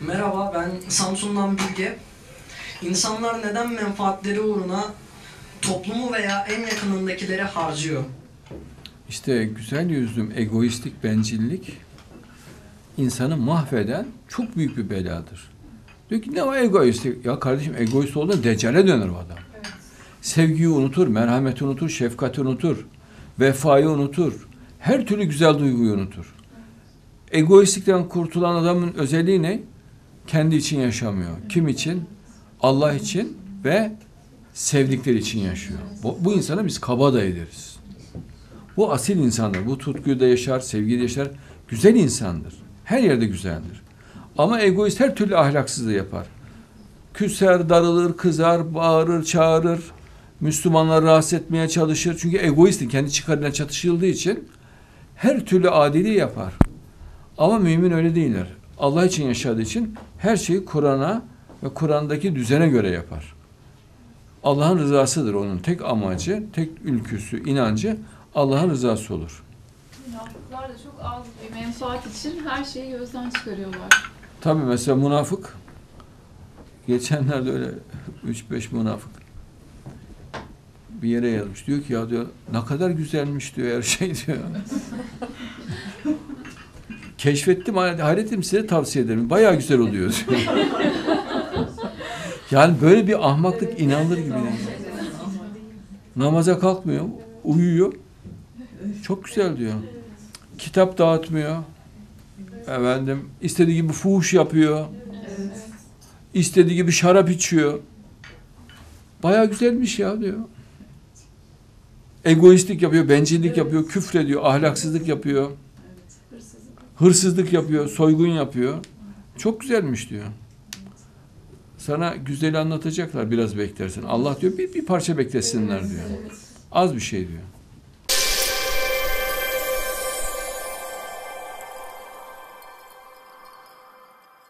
Merhaba ben Samsun'dan Bilge. İnsanlar neden menfaatleri uğruna toplumu veya en yakınındakileri harcıyor? İşte güzel yüzlüm egoistik bencillik insanı mahveden çok büyük bir beladır. Diyor ki ne var egoistik? Ya kardeşim egoist olduğunda decale döner o adam. Sevgiyi unutur, merhameti unutur, şefkati unutur, vefayı unutur. Her türlü güzel duyguyu unutur. Egoistlikten kurtulan adamın özelliği ne? Kendi için yaşamıyor. Kim için? Allah için ve sevdikleri için yaşıyor. Bu, bu insana biz kabadayı deriz. Bu asil insandır. Bu tutkuyu da yaşar, sevgiyi de yaşar. Güzel insandır. Her yerde güzeldir. Ama egoist her türlü ahlaksızlığı yapar. Küser, darılır, kızar, bağırır, çağırır. Müslümanları rahatsız etmeye çalışır. Çünkü egoistin kendi çıkarıyla çatışıldığı için her türlü adiliği yapar. Ama mümin öyle değiller. Allah için yaşadığı için her şeyi Kur'an'a ve Kur'an'daki düzene göre yapar. Allah'ın rızasıdır onun tek amacı, tek ülküsü, inancı Allah'ın rızası olur. Münafıklar da çok az bir menfaat için her şeyi gözden çıkarıyorlar. Tabii mesela münafık geçenlerde öyle 3-5 münafık bir yere yazmış. Diyor ki ya diyor ne kadar güzelmiş diyor her şey diyor. Keşfettim hayret ettim size tavsiye ederim. Bayağı güzel oluyor yani böyle bir ahmaklık inanılır gibi değil. Namaza kalkmıyor, uyuyor. Çok güzel diyor. Kitap dağıtmıyor. Efendim istediği gibi fuhuş yapıyor. İstediği gibi şarap içiyor. Baya güzelmiş ya diyor. Egoistlik yapıyor, bencillik yapıyor, küfrediyor, ahlaksızlık yapıyor, hırsızlık yapıyor, soygun yapıyor. Çok güzelmiş diyor. Sana güzeli anlatacaklar biraz beklersin. Allah diyor bir, bir parça beklesinler diyor. Az bir şey diyor.